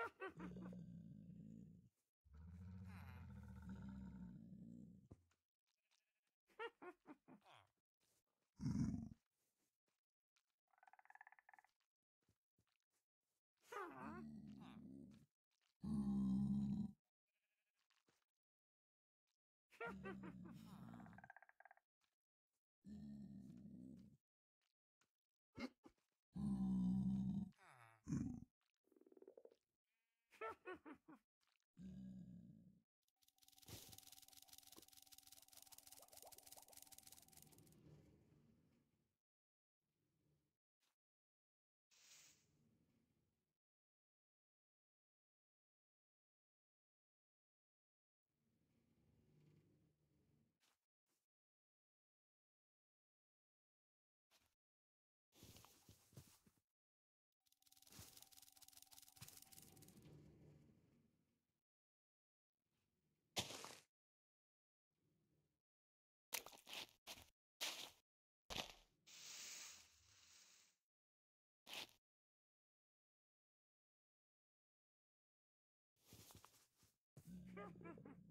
Ha ha ha ha! mm. Ha ha ha!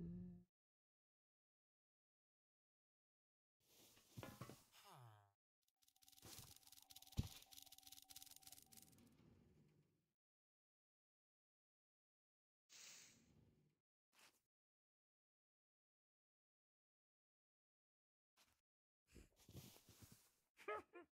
Mm. Ha ha!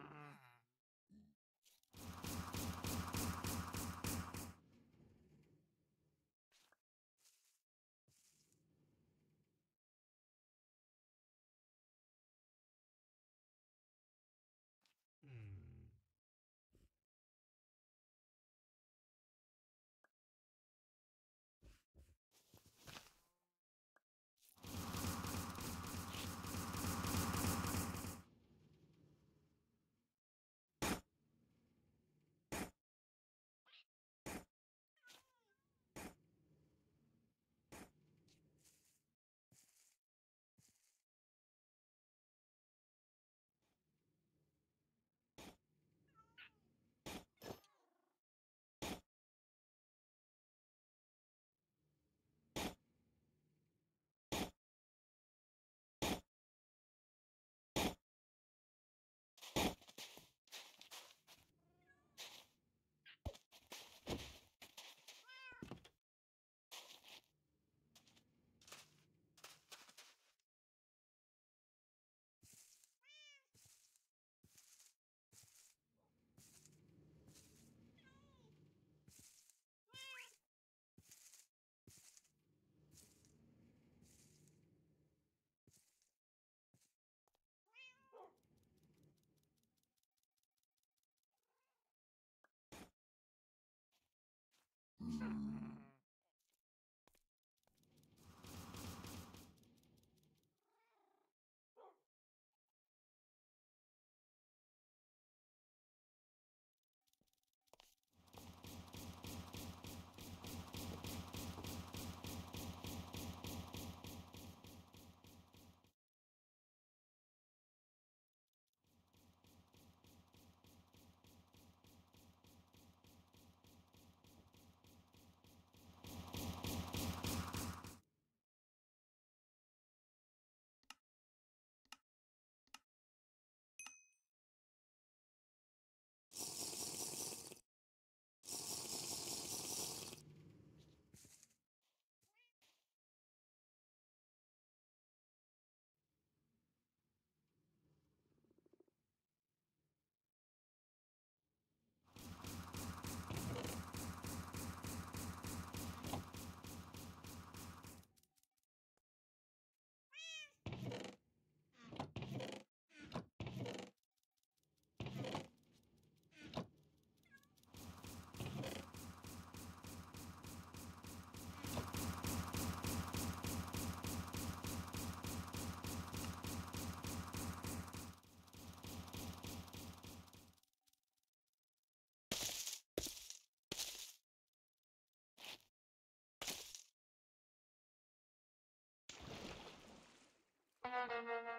Thank you.